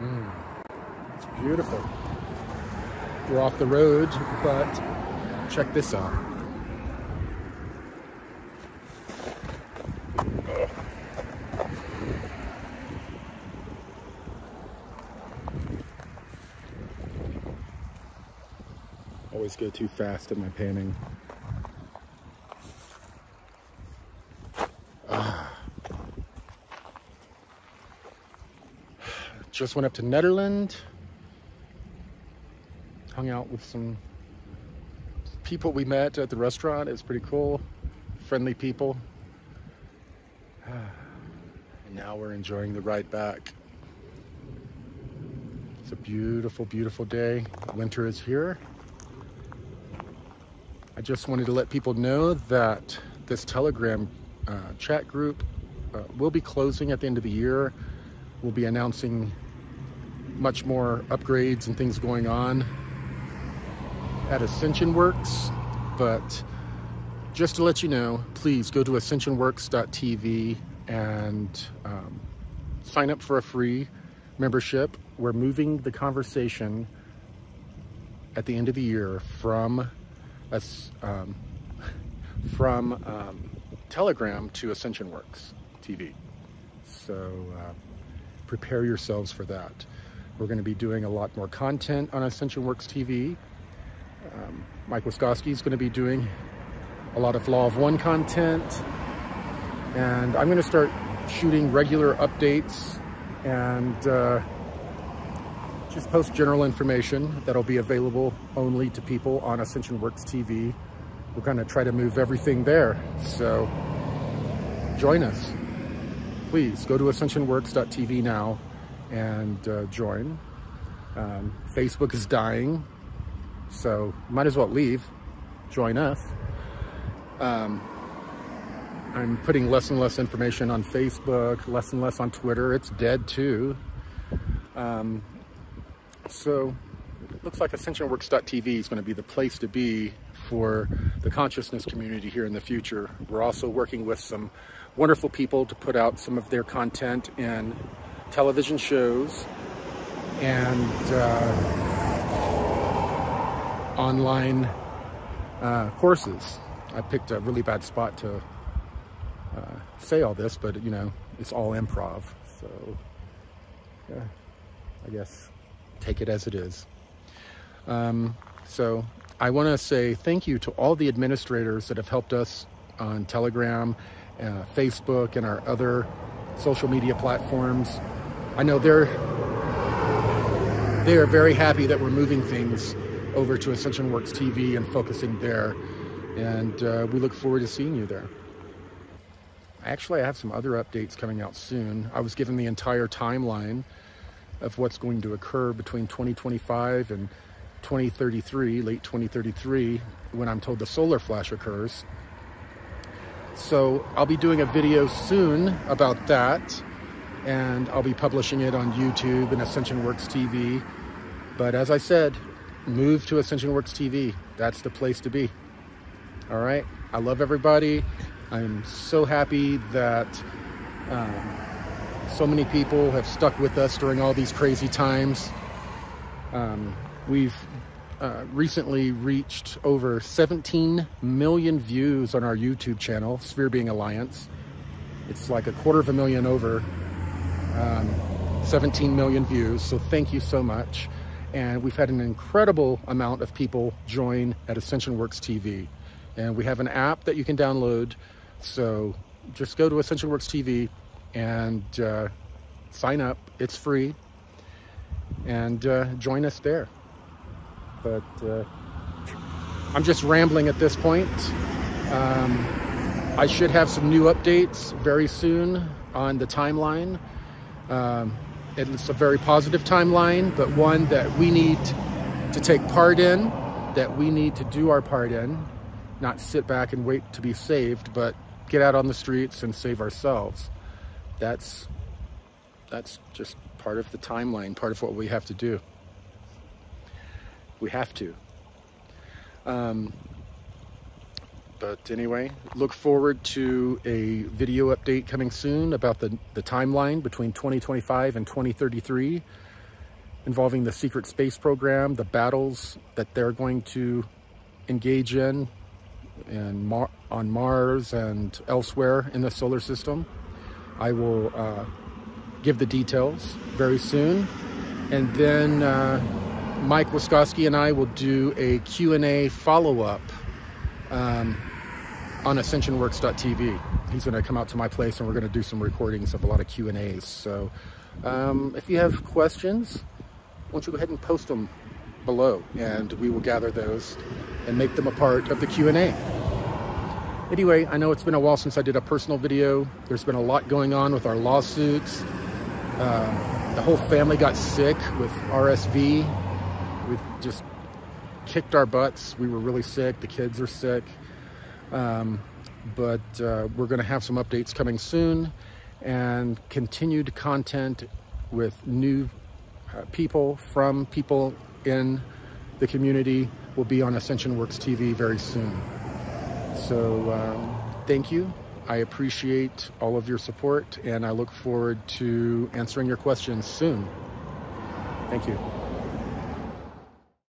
Mm. It's beautiful. We're off the road, but check this out. Always go too fast in my panning. Just went up to Nederland. Hung out with some people we met at the restaurant. It was pretty cool. Friendly people. And now we're enjoying the ride back. It's a beautiful, beautiful day. Winter is here. I just wanted to let people know that this Telegram uh, chat group uh, will be closing at the end of the year. We'll be announcing much more upgrades and things going on at Ascension Works, but just to let you know, please go to ascensionworks.tv and um, sign up for a free membership. We're moving the conversation at the end of the year from um, from um, Telegram to Ascension Works TV. So uh, prepare yourselves for that. We're going to be doing a lot more content on Ascension Works TV. Um, Mike Wiscowski is going to be doing a lot of Law of One content. And I'm going to start shooting regular updates and uh, just post general information that'll be available only to people on Ascension Works TV. We're going to try to move everything there. So join us. Please go to ascensionworks.tv now and uh, join. Um, Facebook is dying, so might as well leave. Join us. Um, I'm putting less and less information on Facebook, less and less on Twitter. It's dead too. Um, so it looks like AscensionWorks.tv is going to be the place to be for the consciousness community here in the future. We're also working with some wonderful people to put out some of their content in television shows and uh, online uh, courses. I picked a really bad spot to uh, say all this, but you know, it's all improv. So, yeah, I guess take it as it is. Um, so I want to say thank you to all the administrators that have helped us on Telegram, uh, Facebook, and our other social media platforms. I know they're they are very happy that we're moving things over to Ascension Works TV and focusing there. And uh, we look forward to seeing you there. Actually, I have some other updates coming out soon. I was given the entire timeline of what's going to occur between 2025 and 2033, late 2033, when I'm told the solar flash occurs. So I'll be doing a video soon about that, and I'll be publishing it on YouTube and Ascension Works TV. But as I said, move to Ascension Works TV. That's the place to be. All right. I love everybody. I'm so happy that um, so many people have stuck with us during all these crazy times. Um, we've uh, recently reached over 17 million views on our YouTube channel, Sphere Being Alliance. It's like a quarter of a million over, um, 17 million views. So thank you so much. And we've had an incredible amount of people join at Ascension Works TV. And we have an app that you can download. So just go to Ascension Works TV and uh, sign up. It's free. And uh, join us there. But uh, I'm just rambling at this point. Um, I should have some new updates very soon on the timeline. Um, it's a very positive timeline, but one that we need to take part in, that we need to do our part in, not sit back and wait to be saved, but get out on the streets and save ourselves. That's that's just part of the timeline, part of what we have to do. We have to. Um, but anyway, look forward to a video update coming soon about the, the timeline between 2025 and 2033. involving the secret space program, the battles that they're going to engage in, in Mar on Mars and elsewhere in the solar system. I will uh, give the details very soon. And then uh, Mike Wiskoski and I will do a Q&A follow-up um, on ascensionworks.tv. He's going to come out to my place and we're going to do some recordings of a lot of Q&As. So um, if you have questions, why don't you go ahead and post them below and we will gather those and make them a part of the Q&A. Anyway, I know it's been a while since I did a personal video. There's been a lot going on with our lawsuits. Um, the whole family got sick with RSV. We've just kicked our butts. We were really sick. The kids are sick. Um, but uh, we're going to have some updates coming soon and continued content with new uh, people from people in the community will be on Ascension Works TV very soon. So um, thank you. I appreciate all of your support and I look forward to answering your questions soon. Thank you.